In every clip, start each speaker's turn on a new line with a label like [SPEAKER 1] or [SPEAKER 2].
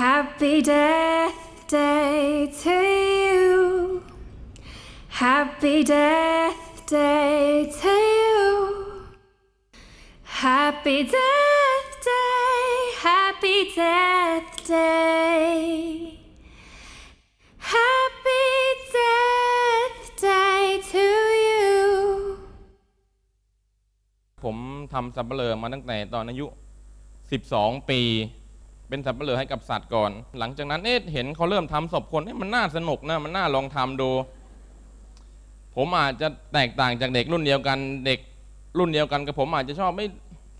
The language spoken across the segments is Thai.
[SPEAKER 1] Happy Death Day to you. Happy Death Day to you. Happy Death Day. Happy Death Day. Happy Death Day to you.
[SPEAKER 2] ผมทำสับเปลือมาตั้งแต่ตอนอายุ 12 ปี เป็นสัปเหร่อให้กับสัตว์ก่อน หลังจากนั้นเอ๊ะเห็นเขาเริ่มทำศพคนเอ๊ะมันน่าสนุกนะมันน่าลองทำดู ผมอาจจะแตกต่างจากเด็กรุ่นเดียวกัน เด็กรุ่นเดียวกันกับผมอาจจะชอบไม่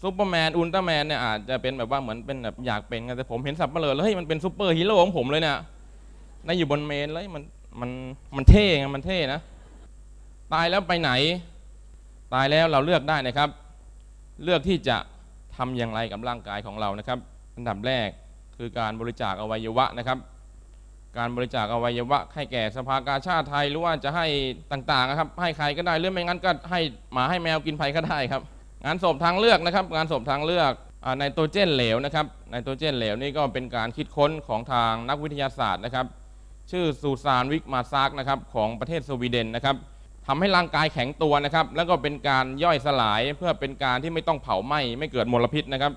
[SPEAKER 2] ซูเปอร์แมนอุลตร้าแมนเนี่ยอาจจะเป็นแบบว่าเหมือนเป็นแบบอยากเป็นไงแต่ผมเห็นสัปเหร่อแล้วเฮ้ยมันเป็นซูเปอร์ฮีโร่ของผมเลยเนี่ยนั่งอยู่บนเมรุเลยมันมันมันเท่ไงมันเท่นะ ตายแล้วไปไหน ตายแล้วเราเลือกได้นะครับ เลือกที่จะทำอย่างไรกับร่างกายของเรานะครับ อันดับแรก คือการบริจาคอวัยวะนะครับ การบริจาคอวัยวะ ให้แก่สภากาชาติไทยหรือว่าจะให้ต่างๆนะครับ ให้ใครก็ได้หรือไม่งั้นก็ให้หมาให้แมวกินไปก็ได้ครับ งานศพทางเลือกนะครับ งานศพทางเลือกไนโตรเจนเหลวนะครับไนโตรเจนเหลวนี่ก็เป็นการคิดค้นของทางนักวิทยาศาสตร์นะครับ ชื่อซูซานวิกมาซากนะครับของประเทศสวีเดนนะครับทำให้ร่างกายแข็งตัวนะครับ แล้วก็เป็นการย่อยสลายเพื่อเป็นการที่ไม่ต้องเผาไหม้ไม่เกิดมลพิษนะครับ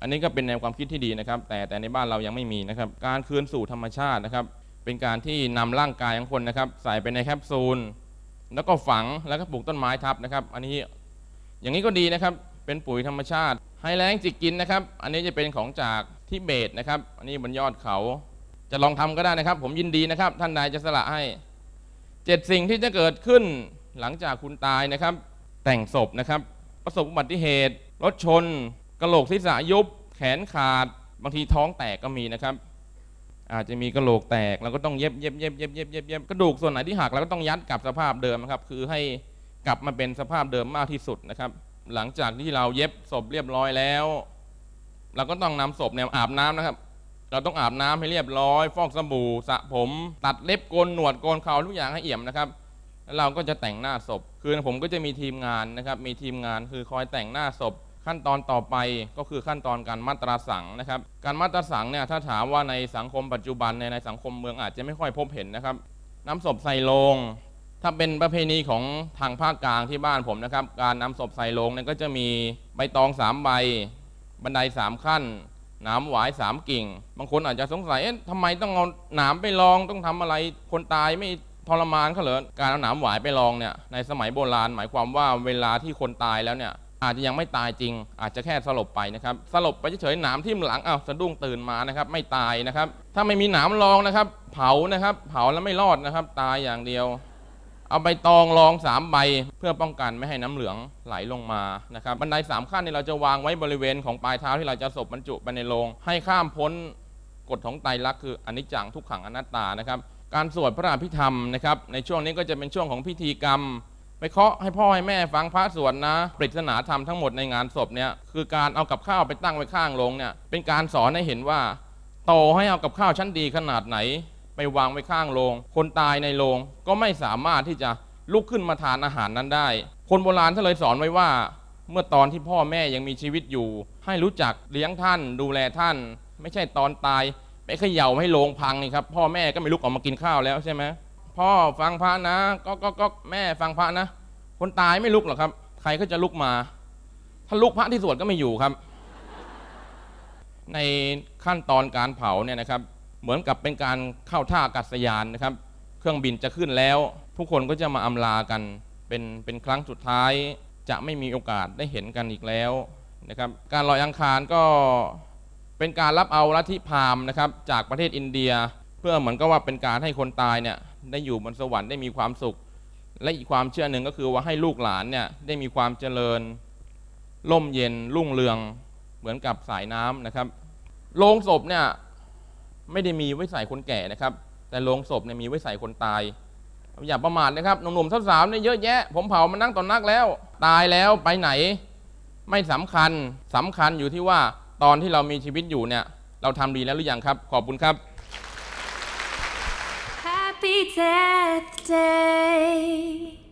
[SPEAKER 2] อันนี้ก็เป็นแนวความคิดที่ดีนะครับ แต่แต่ในบ้านเรายังไม่มีนะครับ การคืนสู่ธรรมชาตินะครับ เป็นการที่นำร่างกายของคนนะครับ ใส่ไปในแคปซูล แล้วก็ฝังแล้วก็ปลูกต้นไม้ทับนะครับ อันนี้อย่างนี้ก็ดีนะครับ เป็นปุ๋ยธรรมชาติให้แรงจิกกินนะครับ อันนี้จะเป็นของจากทิเบตนะครับ อันนี้บนยอดเขา จะลองทำก็ได้นะครับ ผมยินดีนะครับ ท่านใดจะสละให้เจ็ดสิ่งที่จะเกิดขึ้นหลังจากคุณตายนะครับ แต่งศพนะครับ ประสบอุบัติเหตุรถชน กระโหลกศีรษะยุบแขนขาดบางทีท้องแตกก็มีนะครับ อาจจะมีกระโหลกแตกเราก็ต้องเย็บเย็บเย็บเย็บเย็บเย็บเย็บกระดูกส่วนไหนที่หักเราก็ต้องยัดกลับสภาพเดิมนะครับ คือให้กลับมาเป็นสภาพเดิมมากที่สุดนะครับ หลังจากที่เราเย็บศพเรียบร้อยแล้ว เราก็ต้องนำศพเนี่ยอาบน้ำนะครับ เราต้องอาบน้ำให้เรียบร้อย ฟอกสบู่สระผม ตัดเล็บโกนหนวดโกนเขาทุกอย่างให้เอี่ยมนะครับแล้วเราก็จะแต่งหน้าศพ คือผมก็จะมีทีมงานนะครับ มีทีมงานคือคอยแต่งหน้าศพ ขั้นตอนต่อไปก็คือขั้นตอนการมัตราสังนะครับ การมัตราสังเนี่ยถ้าถามว่าในสังคมปัจจุบันในในสังคมเมืองอาจจะไม่ค่อยพบเห็นนะครับนำศพใส่โลง ถ้าเป็นประเพณีของทางภาคกลางที่บ้านผมนะครับ การนำศพใส่โลงเนี่ยก็จะมีใบตองสามใบ บันไดสามขั้นหนามหวายสามกิ่ง บางคนอาจจะสงสัย เอ๊ะทำไมต้องเอาหนามไปลอง ต้องทำอะไร คนตายไม่ทรมานเขาเหรอ การเอาหนามหวายไปลองเนี่ย ในสมัยโบราณ หมายความว่าเวลาที่คนตายแล้วเนี่ย อาจจะยังไม่ตายจริง อาจจะแค่สลบไปนะครับสลบไปเฉยๆหนามทิ่มหลังอ้าวสะดุ้งตื่นมานะครับ ไม่ตายนะครับ ถ้าไม่มีหนามรองนะครับ เผานะครับ เผาแล้วไม่รอดนะครับ ตายอย่างเดียว เอาใบตองรองสามใบเพื่อป้องกันไม่ให้น้ำเหลืองไหลลงมานะครับบันไดสามขั้นนี่เราจะวางไว้บริเวณของปลายเท้าที่เราจะศพบรรจุไปในโลงให้ข้ามพ้นกฎของไตรลักษณ์คืออนิจจังทุกขังอนัตตานะครับ การสวดพระอภิธรรมนะครับในช่วงนี้ก็จะเป็นช่วงของพิธีกรรม ไปเคาะให้พ่อให้แม่ฟังพระสวดนะ ปริศนาธรรมทั้งหมดในงานศพเนี่ยคือการเอากับข้าวไปตั้งไว้ข้างโลงเนี่ยเป็นการสอนให้เห็นว่าโตให้เอากับข้าวชั้นดีขนาดไหน ไปวางไว้ข้างโลงคนตายในโลงก็ไม่สามารถที่จะลุกขึ้นมาทานอาหารนั้นได้ คนโบราณท่านเลยสอนไว้ว่า เมื่อตอนที่พ่อแม่ยังมีชีวิตอยู่ ให้รู้จักเลี้ยงท่าน ดูแลท่าน ไม่ใช่ตอนตายไปเขย่าให้โลงพังนี่ครับพ่อแม่ก็ไม่ลุกออกมากินข้าวแล้วใช่ไหม พ่อฟังพระนะก็ก็ก็แม่ฟังพระนะ คนตายไม่ลุกหรอกครับ ใครก็จะลุกมา ถ้าลุกพระที่สวดก็ไม่อยู่ครับ ในขั้นตอนการเผาเนี่ยนะครับ เหมือนกับเป็นการเข้าท่าอากาศยานนะครับ เครื่องบินจะขึ้นแล้ว ทุกคนก็จะมาอำลากัน เป็นเป็นครั้งสุดท้าย จะไม่มีโอกาสได้เห็นกันอีกแล้วนะครับ การลอยอังคารก็เป็นการรับเอาลัทธิพามนะครับ จากประเทศอินเดีย เพื่อเหมือนกับว่าเป็นการให้คนตายเนี่ย ได้อยู่บนสวรรค์ได้มีความสุข และอีกความเชื่อหนึ่งก็คือว่าให้ลูกหลานเนี่ยได้มีความเจริญร่มเย็นรุ่งเรืองเหมือนกับสายน้ำนะครับโลงศพเนี่ยไม่ได้มีไว้ใส่คนแก่นะครับ แต่โลงศพเนี่ยมีไว้ใส่คนตายอย่าประมาทนะครับหนุ่มๆสาวๆเนี่ยเยอะแยะ ผมเผามานั่งตอนนักแล้ว ตายแล้วไปไหน ไม่สำคัญสำคัญอยู่ที่ว่าตอนที่เรามีชีวิตอยู่เนี่ย เราทำดีแล้วหรือยังครับ ขอบคุณครับ
[SPEAKER 1] Happy Death Day.